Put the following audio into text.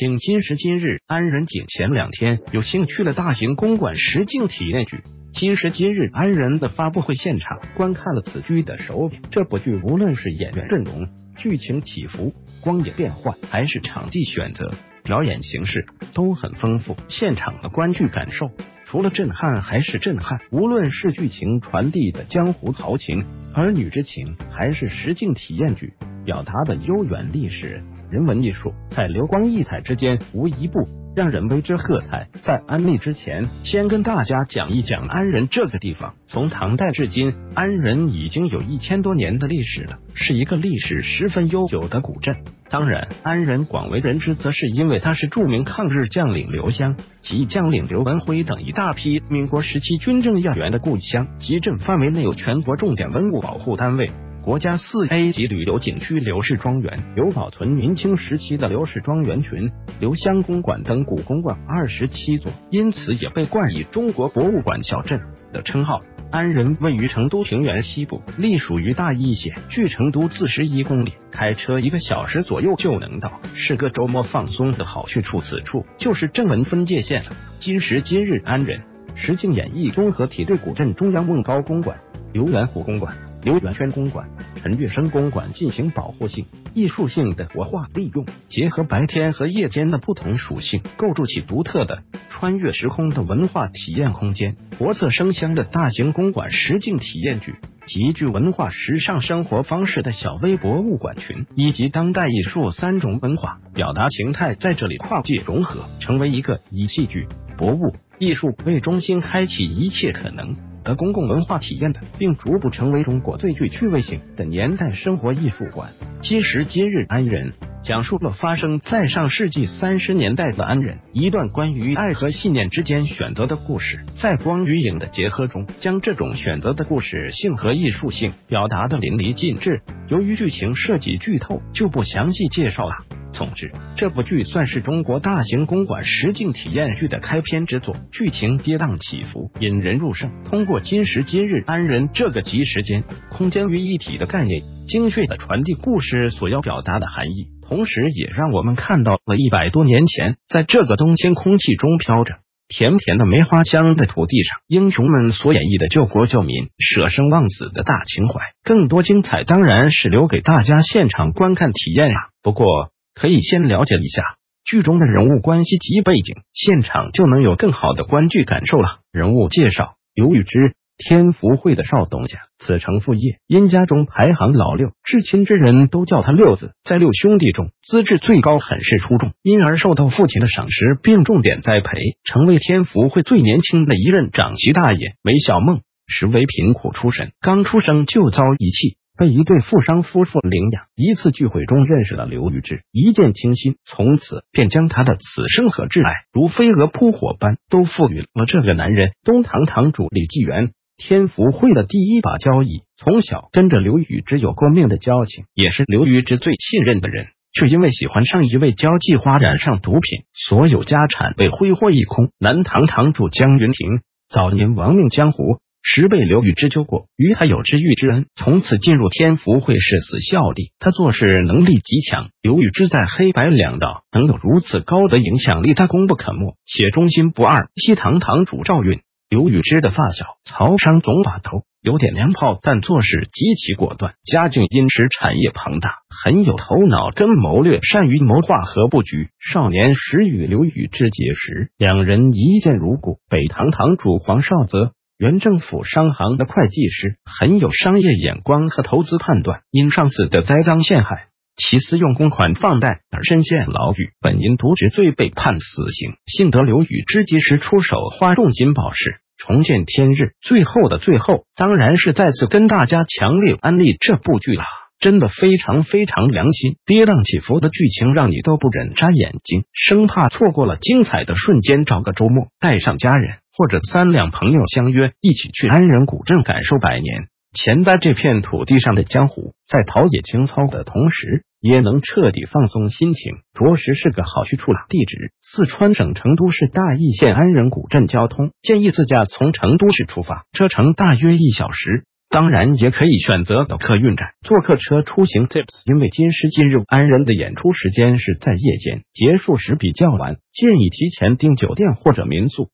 今时今日安仁景前两天有幸去了大型公馆实境体验剧。今时今日安仁的发布会现场，观看了此剧的首映。这部剧无论是演员阵容、剧情起伏、光影变换，还是场地选择、表演形式，都很丰富。现场的观剧感受，除了震撼还是震撼。无论是剧情传递的江湖豪情、儿女之情，还是实境体验剧表达的悠远历史。人文艺术在流光溢彩之间，无一不让人为之喝彩。在安利之前，先跟大家讲一讲安仁这个地方。从唐代至今，安仁已经有一千多年的历史了，是一个历史十分悠久的古镇。当然，安仁广为人知，则是因为它是著名抗日将领刘湘及将领刘文辉等一大批民国时期军政要员的故乡。集镇范围内有全国重点文物保护单位。国家四 A 级旅游景区刘氏庄园有保存明清时期的刘氏庄园群、刘湘公馆等古公馆二十七座，因此也被冠以“中国博物馆小镇”的称号。安仁位于成都平原西部，隶属于大邑县，距成都四十一公里，开车一个小时左右就能到，是个周末放松的好去处。此处就是正文分界线了。今时今日，安仁实境演艺综合体对古镇中央瓮高公馆、刘元虎公馆。刘元轩公馆、陈月生公馆进行保护性、艺术性的活化利用，结合白天和夜间的不同属性，构筑起独特的穿越时空的文化体验空间。活色生香的大型公馆实境体验剧，极具文化时尚生活方式的小微博物馆群，以及当代艺术三种文化表达形态在这里跨界融合，成为一个以戏剧、博物、艺术为中心，开启一切可能。的公共文化体验的，并逐步成为中国最具趣味性的年代生活艺术馆。今时今日安仁讲述了发生在上世纪三十年代的安仁一段关于爱和信念之间选择的故事，在光与影的结合中，将这种选择的故事性和艺术性表达的淋漓尽致。由于剧情涉及剧透，就不详细介绍了。总之，这部剧算是中国大型公馆实境体验剧的开篇之作，剧情跌宕起伏，引人入胜。通过今时今日安仁这个集时间、空间于一体的概念，精确的传递故事所要表达的含义，同时也让我们看到了一百多年前，在这个冬天空气中飘着甜甜的梅花香的土地上，英雄们所演绎的救国救民、舍生忘死的大情怀。更多精彩当然是留给大家现场观看体验啊！不过。可以先了解一下剧中的人物关系及背景，现场就能有更好的观剧感受了。人物介绍：刘玉芝，天福会的少东家，子承父业，因家中排行老六，至亲之人都叫他六子。在六兄弟中，资质最高，很是出众，因而受到父亲的赏识，并重点栽培，成为天福会最年轻的一任掌旗大爷。韦小梦实为贫苦出身，刚出生就遭遗弃。被一对富商夫妇领养，一次聚会中认识了刘玉芝，一见倾心，从此便将他的此生和挚爱如飞蛾扑火般都赋予了这个男人。东堂堂主李继元，天福会的第一把交椅，从小跟着刘玉芝有过命的交情，也是刘玉芝最信任的人，却因为喜欢上一位交际花染上毒品，所有家产被挥霍一空。南堂堂主江云亭早年亡命江湖。时被刘禹之救过，与他有知遇之恩，从此进入天福会誓死效力。他做事能力极强，刘禹之在黑白两道能有如此高的影响力，他功不可没，且忠心不二。西堂堂主赵运，刘禹之的发小，曹商总把头，有点娘炮，但做事极其果断。家境殷实，产业庞大，很有头脑，真谋略，善于谋划和布局。少年时与刘禹之结识，两人一见如故。北堂堂主黄少泽。原政府商行的会计师，很有商业眼光和投资判断。因上次的栽赃陷害，其私用公款放贷而深陷牢狱，本因渎职罪被判死刑。幸得刘宇之及时出手，花重金保释，重见天日。最后的最后，当然是再次跟大家强烈安利这部剧了，真的非常非常良心，跌宕起伏的剧情让你都不忍眨眼睛，生怕错过了精彩的瞬间。找个周末，带上家人。或者三两朋友相约一起去安仁古镇感受百年前在这片土地上的江湖，在陶冶情操的同时，也能彻底放松心情，着实是个好去处了。地址：四川省成都市大邑县安仁古镇。交通建议自驾从成都市出发，车程大约一小时。当然，也可以选择到客运站坐客车出行。Tips，因为今时今日安仁的演出时间是在夜间，结束时比较晚，建议提前订酒店或者民宿。